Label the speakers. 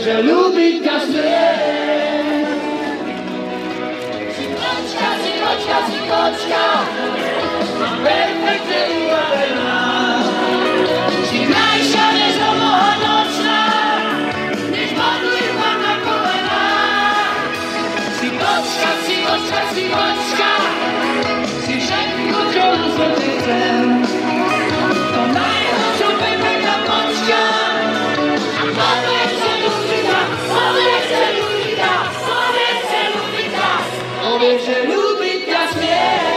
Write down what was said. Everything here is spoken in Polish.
Speaker 1: że lubi każdy. Cykoczka, cykoczka, cykoczka, perfekcyjna bela. Ci najsiadę samochód nocna, nie podływa na kolana. Cykoczka, cykoczka, cykoczka, cykoczka Aby, że lubi nas mnie.